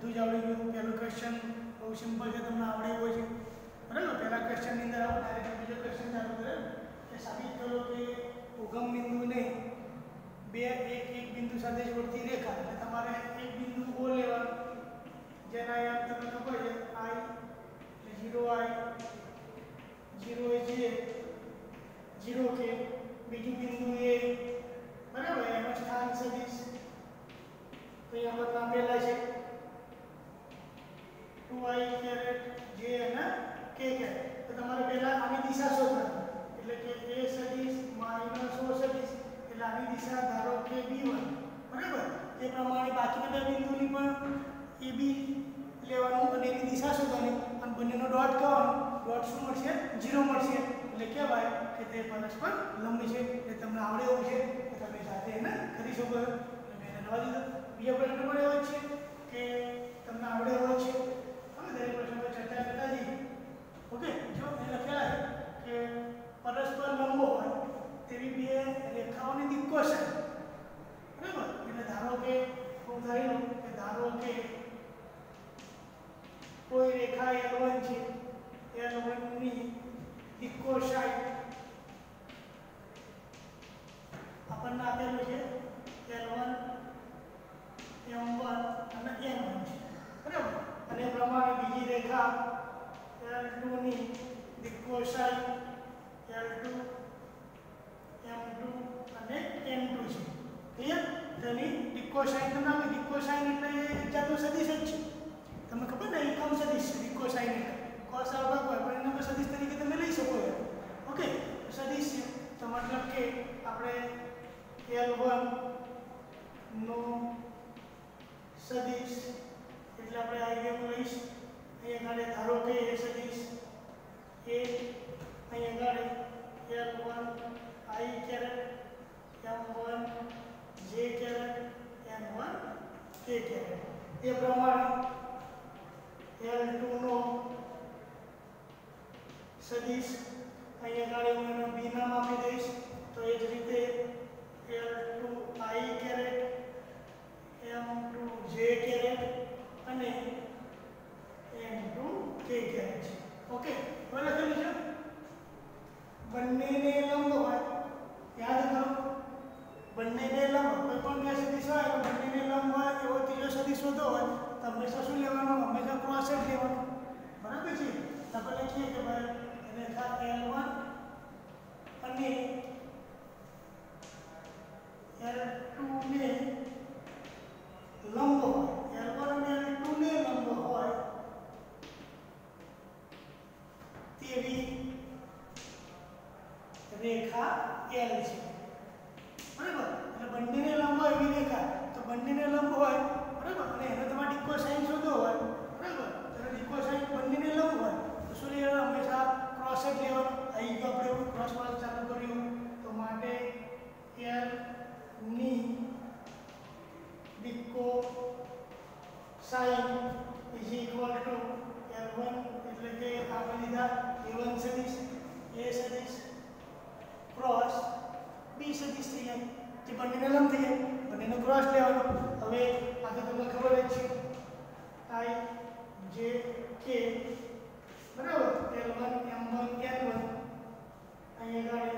બધું જ આવડી ગયું પહેલું ક્વેશ્ચન બહુ સિમ્પલ છે, તમને આવડે એવો છે. બરાબર? પહેલા ક્વેશ્ચનની અંદર આવો, ડાયરેક્ટ બીજો ક્વેશ્ચન ચાલુ કરે. કે સાબિત કરો કે ઉગમ બિંદુને બે, એક એક બિંદુ સાથે જોડતી રેખા. એટલે તમારે એક બિંદુ ઓ લેવાનું જેના યાદ તમને ખબર છે? આઈ એટલે ઝીરો આઈ ઝીરો એ જે ઝીરો કે બીજું બિંદુ એ બરાબર? એમાં સ્થાન સદીશ તો અહીંયા પર આપેલા છે. 2i કેરેટ j અને k કેરેટ તો તમારે પહેલા આની દિશા શોધવાની. એટલે કે a સદિશ o સદિશ. એટલે આની દિશા ધારો કે b1 બરાબર? એ પ્રમાણે બાકી બધા બિંદુની પણ ab લેવાનું અને એની દિશા શોધવાની. અને બંનેનો ડોટ કરવાનો ડોટ શું મળશે? 0 મળશે. એટલે કહેવાય કે તે પરસ્પર લંબ છે. એ તમને આવડે એવું છે કે તમે સાથે એને કરી શકો એટલે મેં એને નવા દીધો. બીજા પ્રશ્ન પણ એવો છે કે તમને આવડે એવો છે Thank you. સદિશ અહીંયા આગળ હું એને B નામ આપી દઈશ તો એ જ રીતે L2 I caret M2 J caret અને N2 K કેરેટ છે ઓકે હવે લખેલું છે બંનેને લંબ હોય યાદ કરો બંનેને લંબ કોઈ પણ બે સદિશ હોય તો બંનેને લંબ હોય એવો ત્રીજો સદિશ શોધો હોય તો હંમેશા શું લેવાનું હંમેશા ક્રોસ જ લેવાનું બરાબર છે તો આપણે લખીએ કે ભાઈ રેખા L1 અને L2 ને લંબ હોય L1 અને L2 ને લંબ હોય તેવી રેખા L છે બરાબર એટલે બંનેને લંબ હોય એવી રેખા તો બંનેને લંબ હોય બરાબર અને એને તમારે ડિકો સાઈન શોધવો હોય બરાબર તો ડિકો સાઈન બંનેને લંબ હોય તો શું લેવાનું હંમેશા ક્રોસ જ લેવાનું અહીં ગયો આપણે ક્રોસ વાળું ચાલુ કર્યું તો માટે L ની ડિકો sine is equal two L1 એટલે કે આપણે લીધા A1 સદિશ A સદિશ ક્રોસ બી સદિશ થઈ જાય જે બંનેને લંબ થઈ જાય બંનેનો ક્રોસ લેવાનો હવે આ તો તમને ખબર જ છે આઈ જે કે બરાબર L1 I got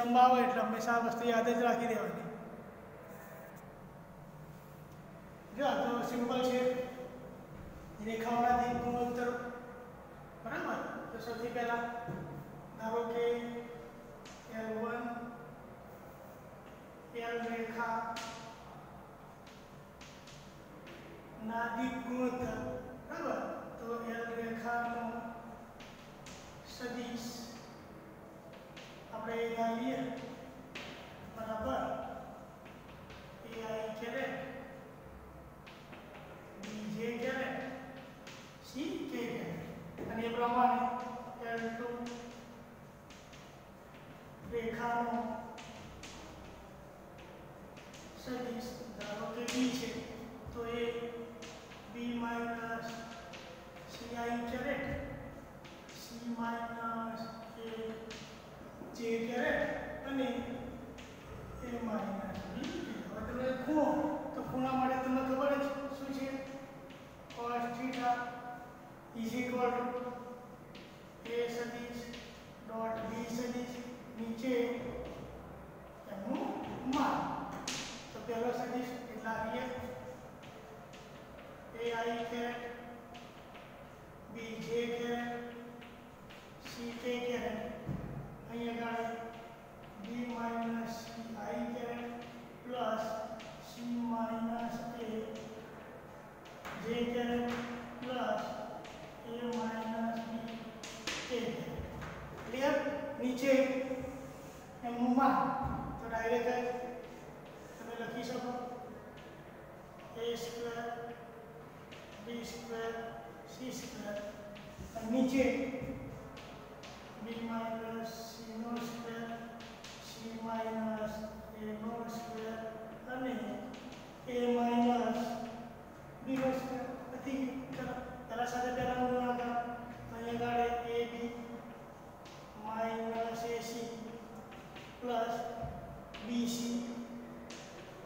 લંબા એટલે હંમેશા આ વસ્તુ યાદ જ રાખી દેવાની A માઇનસ B હવે તમે ખૂણો તો ખૂણા માટે તમને ખબર જ શું છે cos theta is equal to a સદિશ ડોટ b સદિશ નીચે એનું માન તો પહેલો સદિશ એટલા આવીએ a i caret b j caret c k caret અહીંયા આગળ b minus c i caret plus c minus a j caret plus a minus b k clear નીચે એમનું માન તો ડાયરેક્ટ તમે લખી શકો a square b square c square અને નીચે b માઇનસ c નો square c minus a no square અને a minus b no square નથી ચલો પહેલા સાથે પહેલાનું ગુણાકાર અહીંયા આગળ a b minus ac plus bc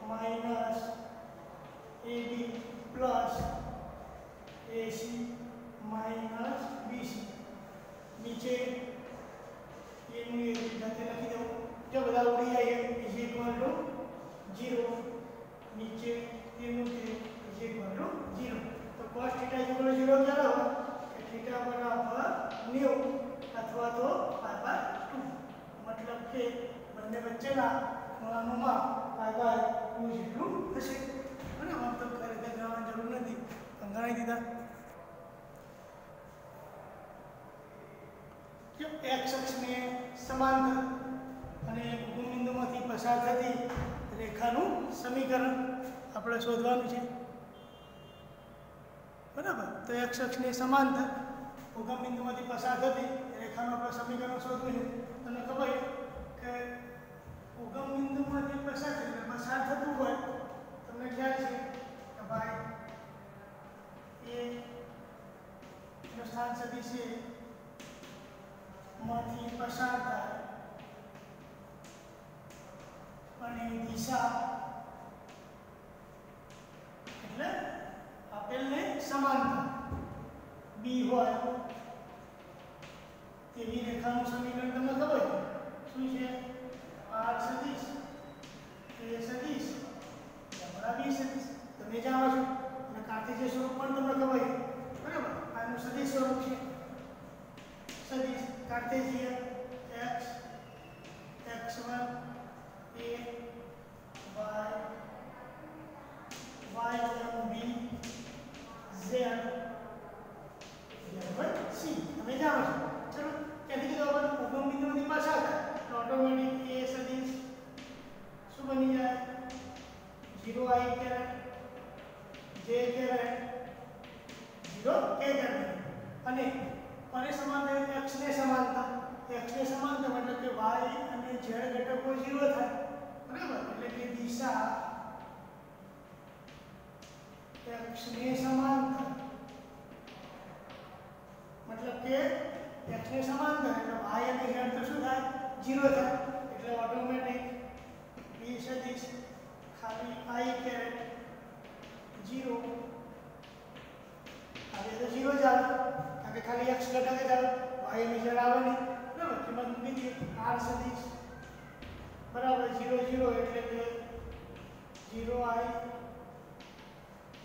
minus ab plus ac minus bc નીચે એનું એ જાતે લખી દઉં જો બધા ઉડી જાય ઇઝ ઇક્વલ ટુ ઝીરો નીચે એનું તે ઇઝ ઇક્વલ ટુ ઝીરો તો cos theta is equal to zero ક્યારે હોય કે થીટા બરાબર 90 અથવા તો પાઈ બાય 2 મતલબ કે બંને વચ્ચેના ખૂણાનું માપ પાઈ બાય 2 જેટલું હશે અને આમ તો ખરેખર જવાની જરૂર નથી પણ ગણાવી દીધા કે x અક્ષને સમાંતર અને ભૂબિંદુમાંથી પસાર થતી રેખાનું સમીકરણ આપણે શોધવાનું છે. બરાબર? તો એક શખ્સને સમાંતર ઉગમ બિંદુમાંથી પસાર થતી રેખાનું આપણે સમીકરણ શોધવું છે. તમને ખબર છે કે ઉગમ બિંદુમાંથી પસાર થતી પસાર થતું હોય, તમને ખ્યાલ છે કે ભાઈ એ સ્થાન સદી છે માંથી પસાર થાય અને દિશા. એટલે આપેલને સમાંતર બી હોય તેવી રેખાનું સમીકરણ તમને ખબર શું છે? આર સદિશ એ સદિશ લેમ્બડા બી સદિશ. તમે જાણો છો? અને કાર્ટેશિયન સ્વરૂપ પણ તમને ખબર બરાબર? આનું સદિશ સ્વરૂપ છે. સદિશ કાર્તેજીય x1 a y1 b z z1 c તમે જાણો છો ચલો ક્યાંથી કીધું આપણે ઉગમ બિંદુમાંથી પસાર થાય તો ઓટોમેટિક a સદિશ શું બની જાય 0 i caret j caret 0 k caret અને કોને સમાંતર x ને સમાંતર x ને સમાંતર મતલબ કે y અને z ઘટકો 0 થાય બરાબર એટલે કે દિશા x ને સમાંતર મતલબ કે x ને સમાંતર એટલે y અને z તો શું થાય 0 થાય એટલે ઓટોમેટિક b સદિશ ખાલી i કેરેટ 0 આવે તો 0 જ આવે કારણ કે ખાલી x ઘટક જ આવે y અને z આવે નહીં બરાબર કિંમત મૂકી દઈએ r સદિશ બરાબર 0 0 એટલે કે 0 i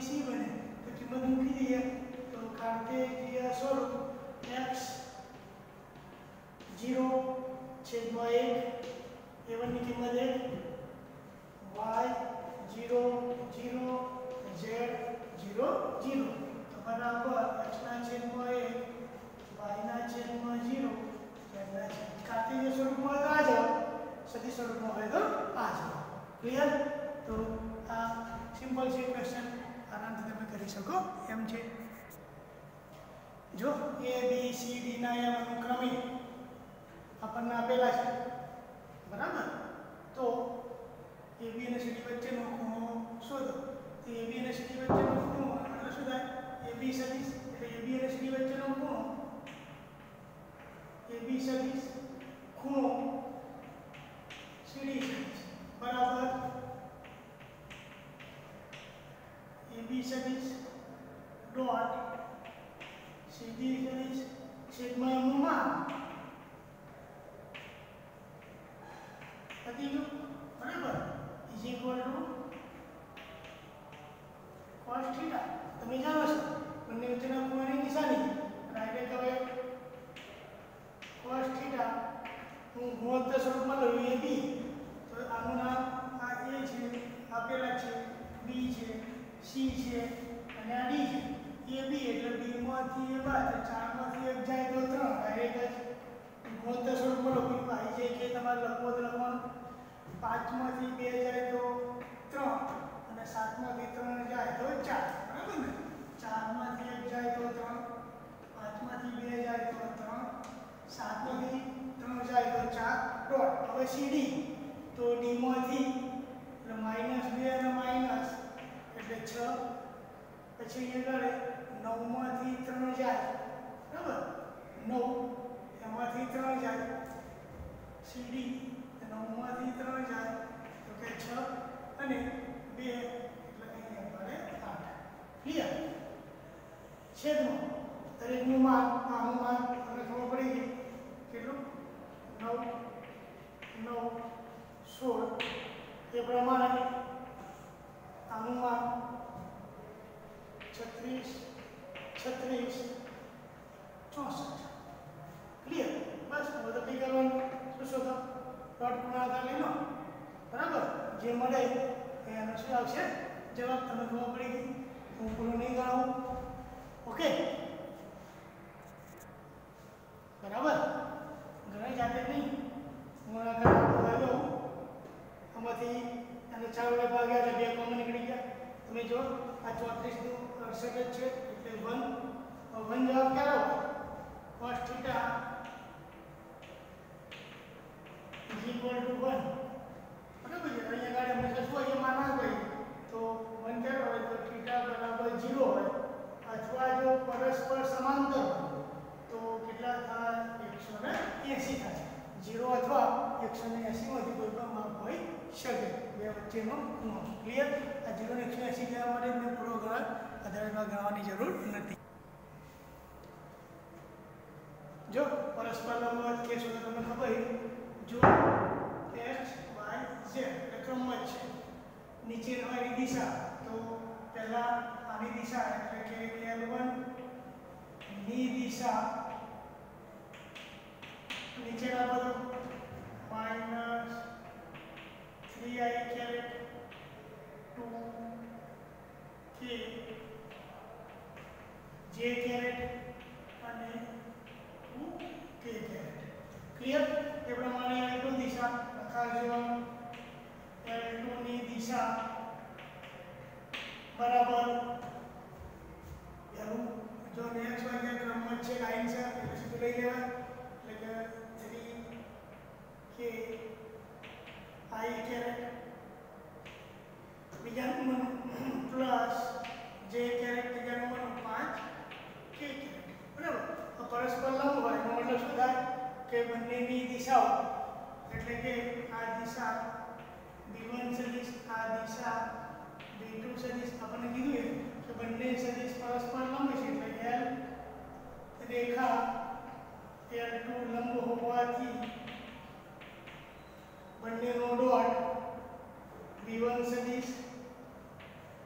किसी बने तो कीमत लिख लीजिए तो काटते किया स्वरूप एक्स ज़ीरो, छेद बाय एक ए वन की कीमत एक Y zero zero Z zero zero तो बराबर एक्सना छेद में एक वाईना छेद बाय ज़ीरो तो जेडना छेद कार्तीय स्वरूप में तो आ जाओ सदी स्वरूप में हो तो आ जाओ क्लियर तो आ सिंपल सी क्वेश्चन આરામથી તમે કરી શકો એમ છે જો એ બી સી ડી ના એમ અનુક્રમે આપણને આપેલા છે બરાબર તો એ બી અને સીડી વચ્ચેનો ખૂણો શોધો તો એ બી અને સીડી વચ્ચેનો ખૂણો એટલે શું થાય એ બી સદિશ એટલે એ બી અને સીડી વચ્ચેનો ખૂણો એ બી સદિશ ખૂણો સીડી સદિશ બરાબર બી સદિશ ડોટ સીડી સદિશ છેદમાં એમનું માપ. પતી ગયું બરાબર? Is equal to cos theta તમે જાણો છો? બંને વચ્ચેના ખૂણાની નિશાની. રાઈટ તમે cos થીટા હું ગુણોત્તર સ્વરૂપમાં લઉં એ બી. તો આનું નામ આ એ છે આપેલા છે, બી છે. સી છે અને આ ડી છે. એ બી એટલે બી માંથી એ બાદ ચારમાંથી એક જાય તો ત્રણ. ડાયરેક્ટ જ ગુણોત્તર સ્વરૂપમાં લખી આવી જાય કે તમારે લખવો તો લખવાનું. પાંચમાંથી બે જાય તો ત્રણ. અને સાતમાંથી ત્રણ જાય તો ચાર. બરાબર ને? ચારમાંથી એક જાય તો ત્રણ. બે વચ્ચેનો ખૂણો ક્લિયર આ જીરો ને એકસો એંસી કહેવા માટે મેં પૂરો ગણાત આધારમાં ગણવાની જરૂર નથી જો પરસ્પર લંબવત કેસ હોય તમને ખબર જો એક્સ વાય ઝેડ એટલે ક્રમમાં જ છે નીચે એની દિશા તો પહેલા આની દિશા એટલે કે L1 ની દિશા નીચેના પદો minus three I caret two के जे કેરેટ અને 2k કેરેટ ક્લિયર એ પ્રમાણે L2 દિશા લખાજો L2 ની દિશા બરાબર એનું જો ને x y ક્રમમાં છે લાઈન છે એટલે સીધું લઈ લેવાય એટલે કે 3k i कैरेट विज्ञान प्लस जे कैरेट विज्ञान પાંચ કે કેરેટ બરાબર પરસ્પર લંબ હોય એનો મતલબ શું થાય કે બંનેની દિશાઓ એટલે કે આ દિશા b1 સદિશ આ દિશા b2 સદિશ આપણે કીધું એ કે બંને સદિશ પરસ્પર લંબ છે એટલે l રેખા l2 લંબ હોવાથી બંનેનો ડોટ b1 સદિશ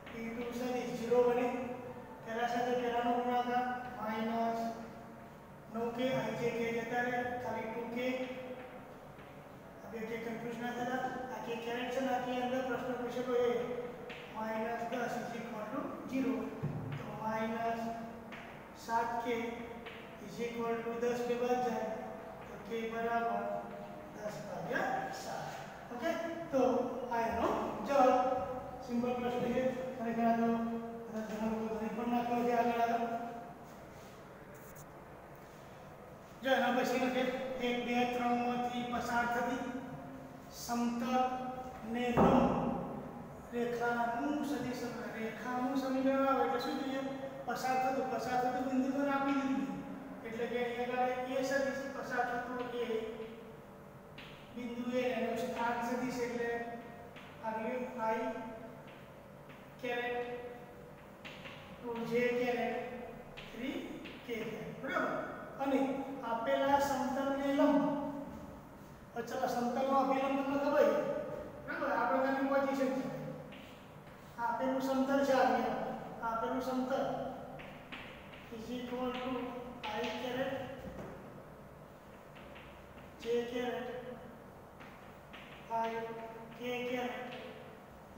b2 સદિશ 0 બને પહેલા સાથે પહેલાનો ગુણાકાર minus 9k i j k જતા રહે ખાલી 2k હવે કે કન્ફ્યુઝ ના થતા આ કે કેરેટ છે ને આની અંદર પ્રશ્ન પૂછેલો એ માઈનસ 10 ઇઝ ઇક્વલ ટુ 0 તો minus 7k is equal two 10 બે બાદ જાય તો k બરાબર 10 ભાગ્યા 7 ઓકે તો આ એનો જવાબ સિમ્પલ પ્રશ્ન છે ખરેખર આ તો બધા ઘણા લોકો ગણિત પણ નાખ્યો છે આગળ આગળ જો એના પછી લખે એક બે ત્રણ માંથી પસાર થતી સમતલ ને લંબ રેખાનું સદિશ રેખાનું સમીકરણ આવે એટલે શું જોઈએ પસાર થતું પસાર થતું બિંદુ પર આપી દીધું એટલે કે અહીંયા આગળ એ સદિશ પસાર થતું એ બિંદુ એ એનું સ્થાન સદિશ એટલે આગળ I caret two J caret three K બરાબર? અને આપેલા સમતલને લંબ ચલો સમતલનો અભિલંબ તમને ખબર બરાબર? આ પ્રકારની પોઝિશન છે. આપેલું સમતલ છે આપણે આપેલું સમતલ. Is equal to I caret J caret I K caret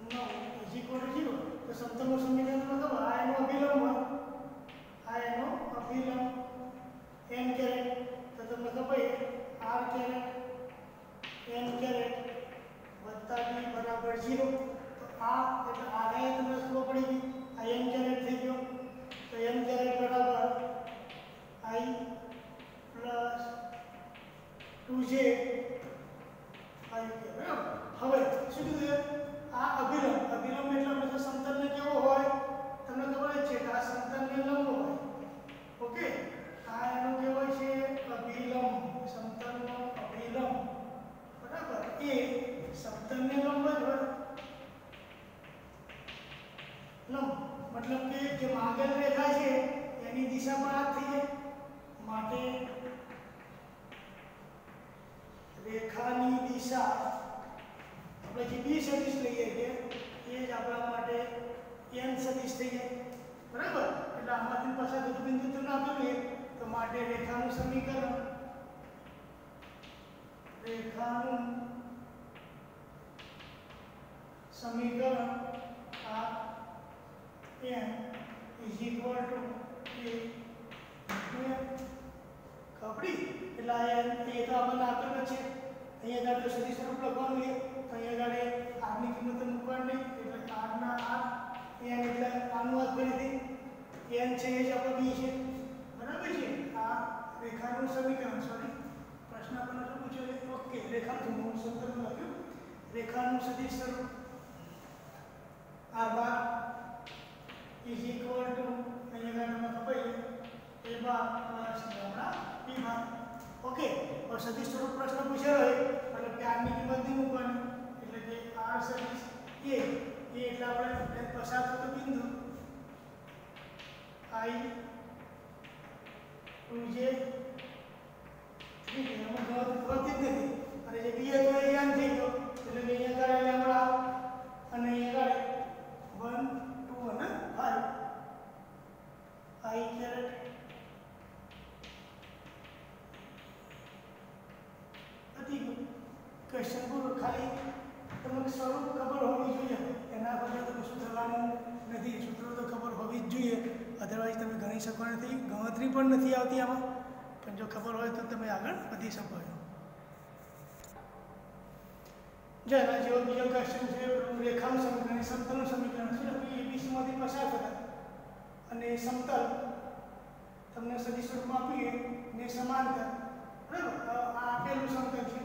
no is equal to 0 તો સમતલનું સમીકરણ આ એનો અભિલંબ આ એનો અભિલંબ n કેરેટ તો તમને ખબર r કેરેટ n કેરેટ વત્તા b બરાબર 0 તો આ એટલે આને તમને ખબર પડી ગઈ આ કેરેટ થઈ ગયો તો n કેરેટ બરાબર i 2j આવી ગયો બરાબર હવે શું કીધું આ અભિલંબ અભિલંબ એટલે આપણે સમતલને કેવો હોય? તમને ખબર જ છે કે આ સમતલને લંબ હોય. ઓકે? આ એનો કેવો છે અભિલંબ સમતલનો અભિલંબ બરાબર? એ સમતલને લંબ જ હોય. લંબ. મતલબ કે જે માગેલ રેખા છે, એની દિશા પણ આ થઈ જાય. માટે રેખાની દિશા આપણે જે બી સદિશ લઈએ છીએ એ જ આપણા માટે n સદિશ થઈ જાય બરાબર એટલે આમાંથી પસાર થતું બિંદુ તો ના આપેલું તો માટે રેખાનું સમીકરણ રેખાનું સમીકરણ આ n is equal to a into ખબડી એટલે એ તો આપણને આપેલો છે. અહીંયા આગળ સદી સ્વરૂપ લખવાનું છે. તો અહીંયા આગળ આગની કિંમત મૂકવાની એટલે r ના r એટલે આનું વાત કરી હતી. એન છે એ જ આપણો બી છે. બરાબર છે? આ રેખાનું સમીકરણ સોરી પ્રશ્ન આપણને શું પૂછ્યો છે? ઓકે, રેખાનું હું સમીકરણ લખ્યું. રેખાનું સદી સ્વરૂપ આ બાર ઇઝ ઇક્વલ ટુ અહીંયા આગળ તમે ખબર છે. બા ઓકે પણ સદિશ સ્વરૂપ પ્રશ્ન પૂછેલો હોય એટલે કે આની કિંમત ની મૂકવાની એટલે કે r સદિશ a એ એટલે આપણે પસાર થતો બિંદુ i 2j ઠીક એમાં જવાબ ઉપરથી જ નથી અને જે b હતો એ આમ થઈ ગયો એટલે કે અહીંયા કાઢે એટલે આપણા અને અહીંયા કાઢે 1 2 અને 5 i કેરેટ ગયું ક્વેશ્ચન ખાલી તમને સ્વરૂપ ખબર હોવી જોઈએ. એના વગર તમે સુધરવાનું નથી સૂત્રો તો ખબર હોવી જ જોઈએ. અધરવાઇઝ તમે ગણી શકો નથી, ગણતરી પણ નથી આવતી આમાં. પણ જો ખબર હોય તો તમે આગળ વધી શકો છો. જો એના જેવો બીજો ક્વેશ્ચન છે રેખાનું સમીકરણ સમતલનું સમીકરણ છે એ એબીસીમાંથી પસાર થતા. અને સમતલ તમને સદિશ સ્વરૂપમાં આપીએ, ને સમાંતર. Απ' έρθει ο Σάουκεντζή.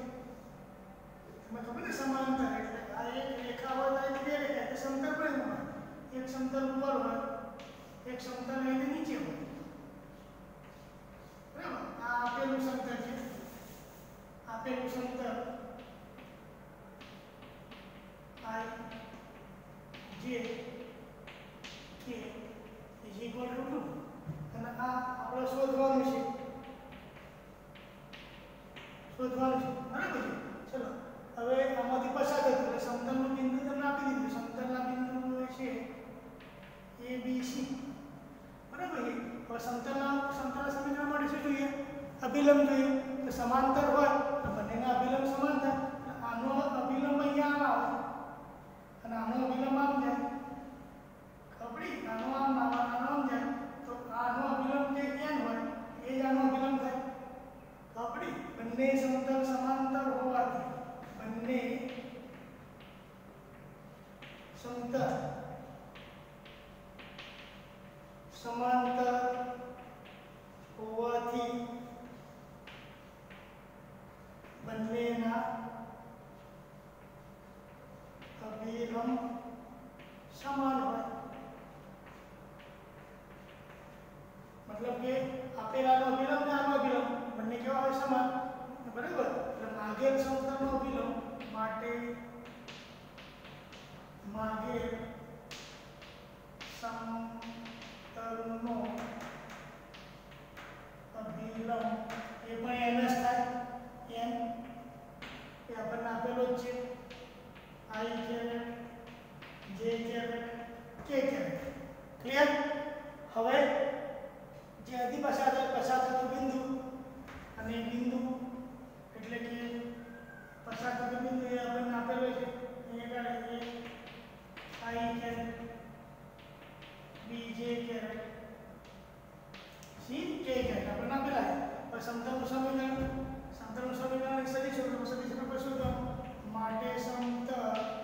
સમાન હોય મતલબ કે આપેલાનો અભિલંબ ને આનો અભિલંબ, બંને કેવા હોય સમાન? બરાબર? એટલે માગેલ સમતલનો અભિલંબ માટે માગેલ સમતલનો અભિલંબ, એ પણ એન જ થાય. એન એ આપણને આપેલો જ છે. I caret j caret k caret clear હવે જે અધિ પસાર પસાર થતું બિંદુ અને બિંદુ એટલે કે પસાર થતું બિંદુ એ આપણને આપેલો છે અહીંયા આગળ a i caret b j caret c k caret આપણને આપેલા છે હવે સમતલનું સમીકરણ સમતલનું સમીકરણ સદી સ્વરૂપ સદી સ્વરૂપ શું થવાનું માટે સમતલ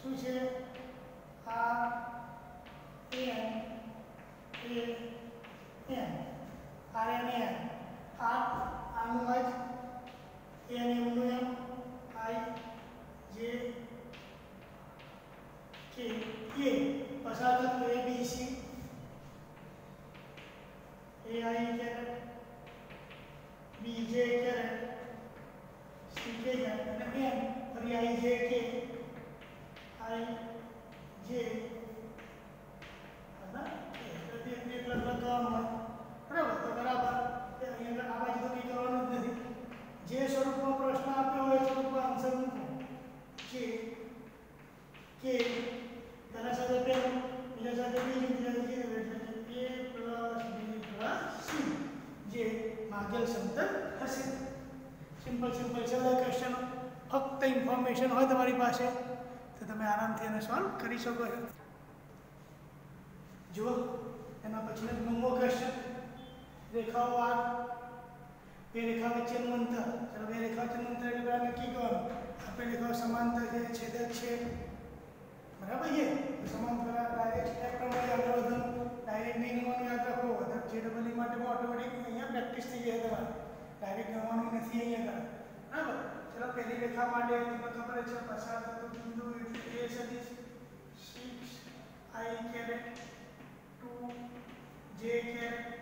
શું છે આ n એ n r n n આ આનું જ n એમનું એમ i j k કે પસાર થતું a b c a i caret b j caret c k caret અને n ફરી i j k i j અને k એટલે તે એટલે લખવાનું હોય બરાબર તો બરાબર એ અહીંયા આગળ આ બાજુ તો કંઈ કરવાનું જ નથી જે સ્વરૂપમાં પ્રશ્ન આપ્યો હોય એ સ્વરૂપમાં આન્સર મૂકો કે કે તેના સાથે પેલું બીજા સાથે બીજું બીજા સાથે ત્રીજું એટલે કે a plus b plus c જે માગેલ સમતલ હશે સિમ્પલ સિમ્પલ છે બધા ક્વેશ્ચનો ફક્ત ઇન્ફોર્મેશન હોય તમારી પાસે તો તમે આરામથી એને સોલ્વ કરી શકો છો જુઓ એના પછીનો નવમો ક્વેશ્ચન રેખાઓ આર બે રેખા વચ્ચેનું અંતર ચાલો બે રેખા વચ્ચેનું અંતર એટલે પહેલાં નક્કી કરવાનું આપણે રેખાઓ સમાંતર છે છેદક છે બરાબર છે સમાંતર ડાયરેક્ટ સ્ટેપ પ્રમાણે આગળ વધવાનું ડાયરેક્ટ નહીં ગણવાનું યાદ રાખો વધારે જે ડબલ માટે ઓટોમેટિક અહીંયા પ્રેક્ટિસ થઈ જાય તમારે ડાયરેક્ટ ગણવાનું નથી અહીંયા આગળ બરાબર ચલો પહેલી રેખા માટે તમને ખબર છે પસાર relation is 6 i caret to j caret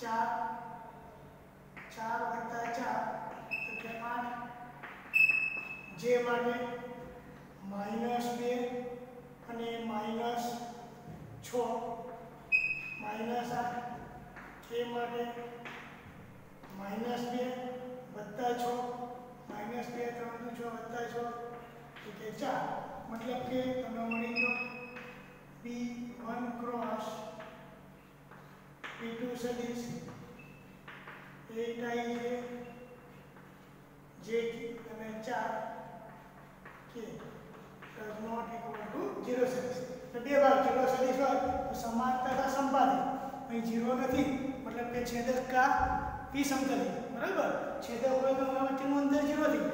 ચાર ચાર વત્તા ચાર. એટલે આઠ જે માટે માઇનસ બે અને માઇનસ છ, માઇનસ આઠ કે માટે માઇનસ બે વત્તા છ, માઇનસ બે ત્રણ દુ છ વત્તા છ એટલે ચાર. મતલબ કે તમે મળી ગયો બી વન ક્રોસ પી ટુ સદીશ એટ આઈ છે જે અને ચાર કે does not equal to 0 સદિશ તો બે ભાગ 0 સદિશ હોય તો સમાનતા કા સંપાદિત અહીં 0 નથી મતલબ કે છેદક કા વિસમતલી બરાબર છેદક હોય તો એના વચ્ચેનું અંતર 0 થઈ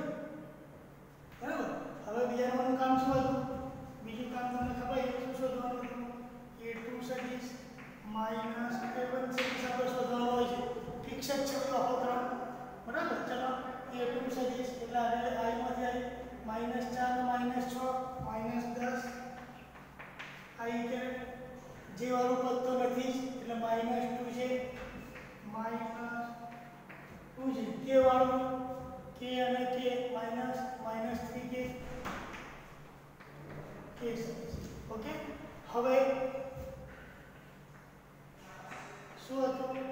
બરાબર હવે બીજા નંબરનું કામ શું હતું બીજું કામ તમને ખબર છે શું શોધવાનું હતું a2 સદિશ માઇનસ a1 સદિશ આપણે શોધવાનો હોય છે જ છે બધું આખો ક્રમ બરાબર ચલો a2 સદિશ એટલે હવે i માંથી આવી માઇનસ ચાર માઇનસ છ માઇનસ દસ આઈ કે જે વાળું પદ તો નથી જ એટલે માઇનસ ટુ છે માઇનસ ટુ છે કે વાળું કે અને કે minus minus three K okay હવે Good.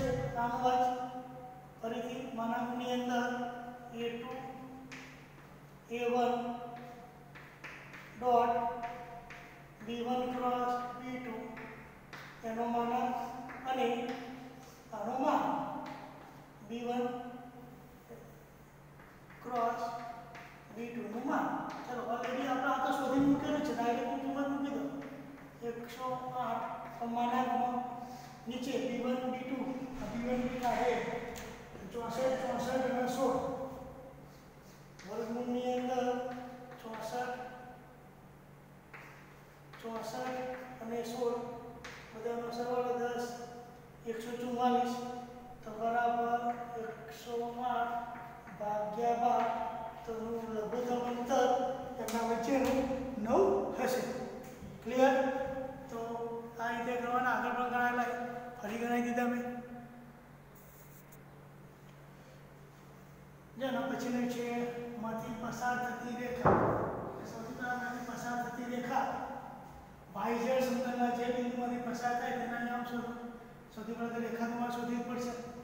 છે, કામવાજ. ફરીથી માનાંકની અંદર A two, A one dot, B one cross, B two એનો માનાંક અને આનો માન બી વન ક્રોસ, બી ટુનું માન. ચલો ઓલરેડી આપણે આ તો શોધી મૂકેલું છે, ડાયરેક્ટ કિંમત મૂકી દો એકસો આઠ માનાંકમાં નીચે B one, B two b1 b2 છે ચોસઠ ચોસઠ અને સોળ વર્ગમૂળની અંદર ચોસઠ ચોસઠ અને સોળ બધાનો સરવાળો દસ એકસો ચુમ્માલીસ તો બરાબર એકસો ભાગ્યા બાર તો લઘુત્તમ અંતર એમના વચ્ચેનું નવ હશે ક્લિયર તો આ રીતે કરવાના. આગળ પણ ગણાયેલા ફરી ગણાવી દીધા મેં. જેના પછીનું છે, માંથી પસાર થતી રેખા. સૌથી પહેલા પસાર થતી રેખા. વાયઝેડ સમતલના જે બિંદુમાંથી પસાર થાય તેના નામ શોધો. સૌથી પહેલા તો રેખા તમારે શોધવી પડશે.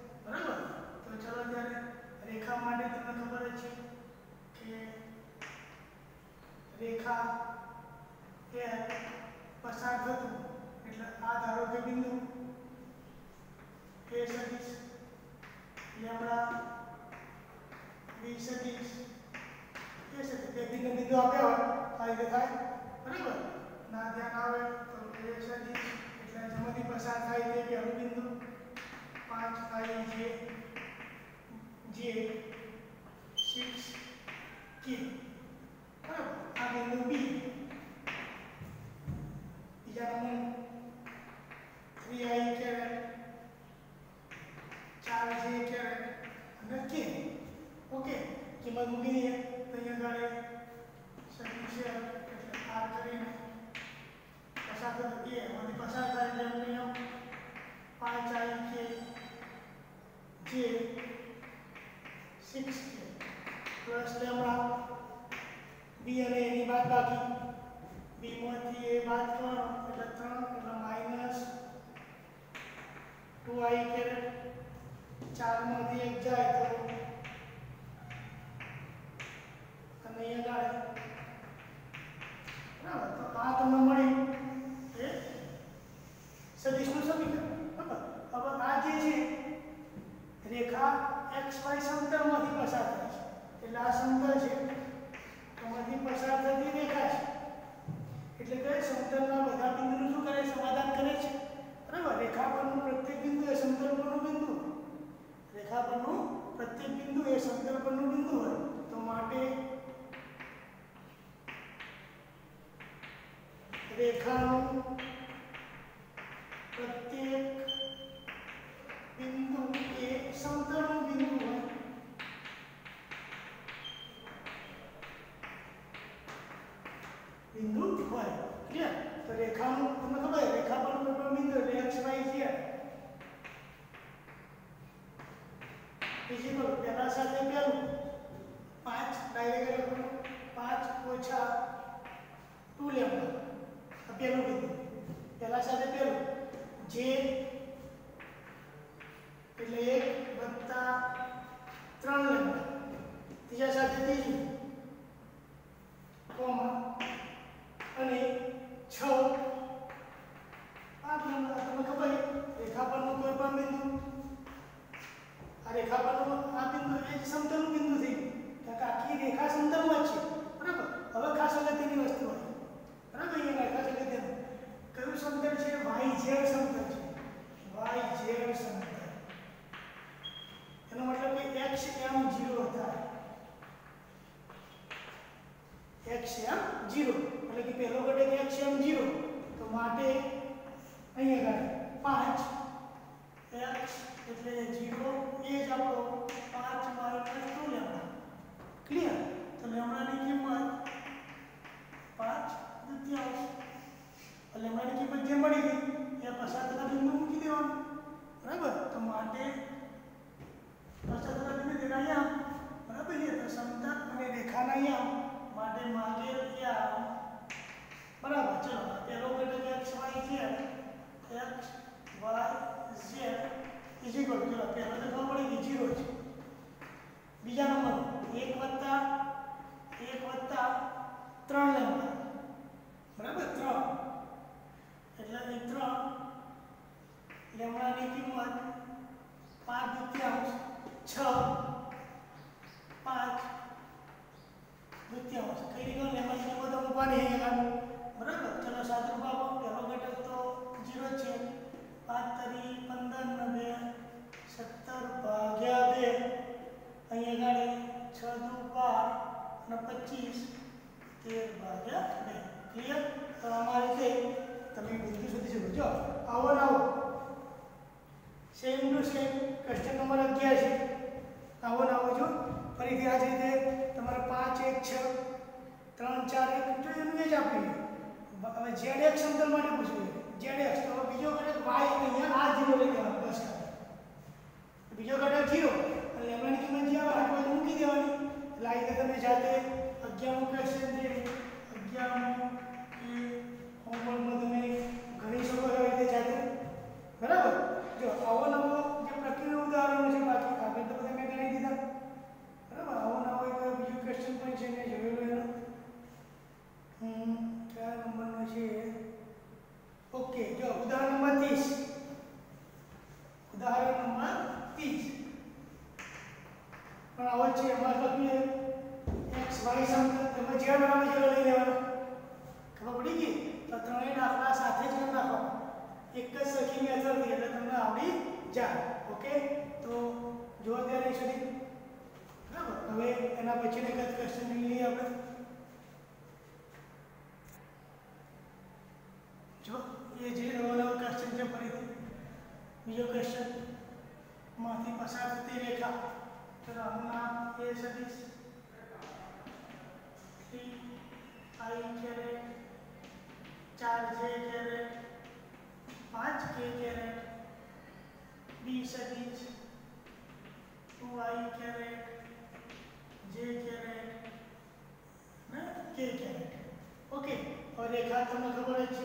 રેખા તમને ખબર જ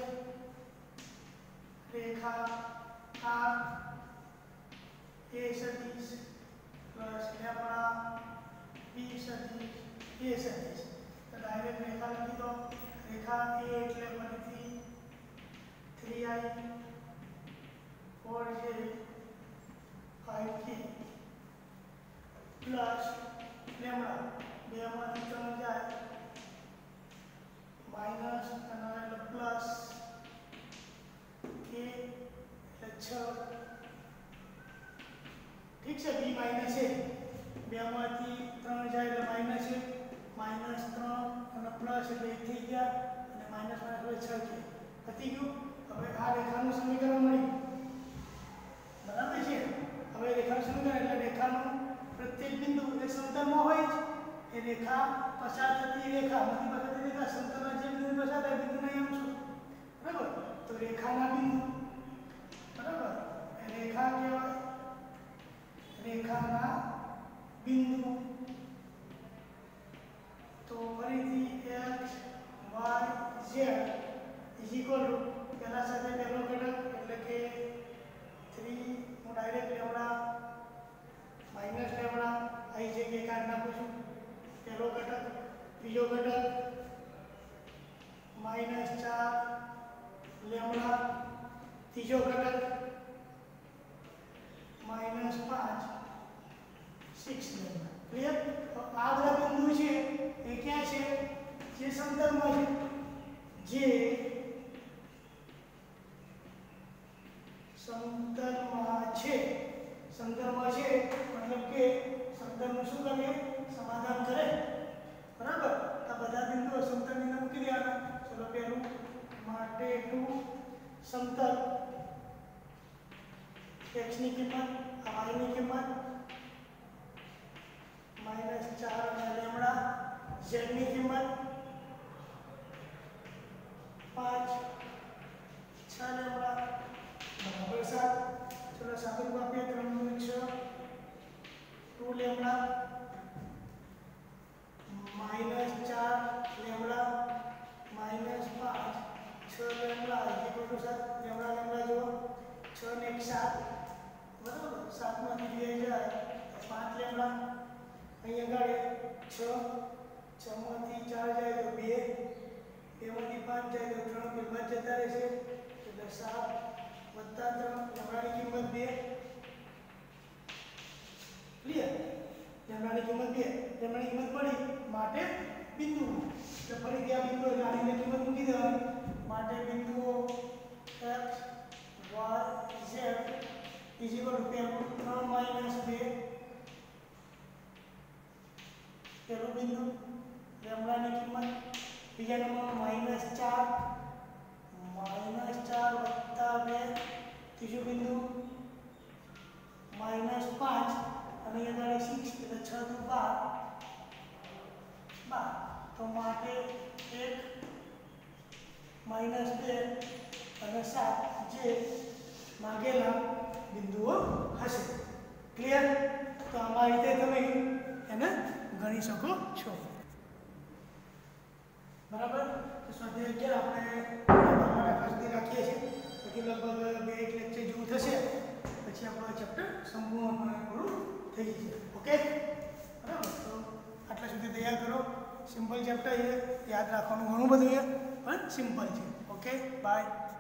છે રેખા આ એ સદીશ પ્લસ લેમ્બડા બી સદીશ એ સદીશ તો ડાયરેક્ટ રેખા લખી દો રેખા એ એટલે ફરીથી three I four J five K plus lambda બેમાંથી ત્રણ જાય માઇનસ અને પ્લસ કે એટલે છ ઠીક છે બી માઇનસ છે બેમાંથી ત્રણ જાય એટલે માઇનસ છે માઇનસ ત્રણ અને પ્લસ એટલે એક થઈ ગયા, અને માઇનસ માઇનસ એટલે છ કે પતી ગયું. હવે આ રેખાનું સમીકરણ મળ્યું. બરાબર છે? હવે રેખાનું સમીકરણ એટલે રેખાનું પ્રત્યેક બિંદુ એ સમતલમાં હોય જ. એ રેખા પસાર થતી રેખા બધી વખતે રેખા જે બિંદુ પસાર થાય બિંદુને એમ છું. બરાબર? તો રેખાના બિંદુ બરાબર? રેખા કહેવાય. રેખાના બિંદુ. તો ફરીથી x y z is equal to પહેલા સાથે પહેલો ઘટક, એટલે કે 3 હું ડાયરેક્ટ લેવડા માઇનસ લેવડા આવી જગ્યાએ કાઢી નાખું છું. પહેલો ઘટક, બીજો ઘટક માઇનસ ચાર લેવડા ત્રીજો ઘટક માઇનસ પાંચ, સિક્સ લેવડા ક્લિયર તો આ બધા બિંદુ છે, એ ક્યાં છે? જે સમતલમાં છે. જે સમતલમાં છે. સમતલમાં છે, મતલબ કે સમતલનું શું કરે સમાધાન કરે. બરાબર? આ બધા બિંદુઓ બિંદુ મૂકી દેવાના. ચલો પહેલું માટે ટુ સમતલ x ની કિંમત આ y ની કિંમત માઇનસ ચાર અને લેમડા z ની કિંમત પાંચ છ લેમડા બરાબર સાત ચલો સાત આપીએ ત્રણ દૂ છ ટુ લેમડા માઇનસ ચાર લેમડા માઇનસ પાંચ છ લેમડા ઇક્વલ ટુ સાત લેમડા લેમડા જુઓ છ ને એક સાત બરાબર સાતમાંથી બે જાય પાંચ લેમડા અહીંયા ગાડે છ છમાંથી ચાર જાય તો બે બેમાંથી પાંચ જાય તો ત્રણ કિંમત જતા રહેશે એટલે સાત વત્તા ત્રણ લેમડાની કિંમત બે ક્લિયર લેમડાની કિંમત બે લેમડાની કિંમત પડી માટે બિંદુ એટલે ફરીથી આ બિંદુ એટલે આની કિંમત મૂકી દેવાની માટે બિંદુઓ x y z is equal to પહેલું ત્રણ માઇનસ બે પહેલું બિંદુ લેમડાની કિંમત બીજા નંબરમાં માઇનસ ચાર માઇનસ ચાર વત્તા બે ત્રીજું બિંદુ માઇનસ પાંચ અને અહીંયા આગળ સિક્સ એટલે છ દુ બાર બાર તો માટે એક માઇનસ બે અને સાત જે માગેલા બિંદુઓ હશે. ક્લિયર તો આમાં રીતે તમે એને ગણી શકો છો. બરાબર? તો સ્વાધ્યાય અગિયાર આપણે ખાસથી રાખીએ છીએ. પછી લગભગ બે એક લેક્ચર જેવું થશે. પછી આપણો ચેપ્ટર સંપૂર્ણપણે પૂરું થઈ જશે. ઓકે બરાબર? તો આટલા સુધી તૈયાર કરો. સિમ્પલ ચેપ્ટર છે યાદ રાખવાનું ઘણું બધું છે પણ સિમ્પલ છે. Okay bye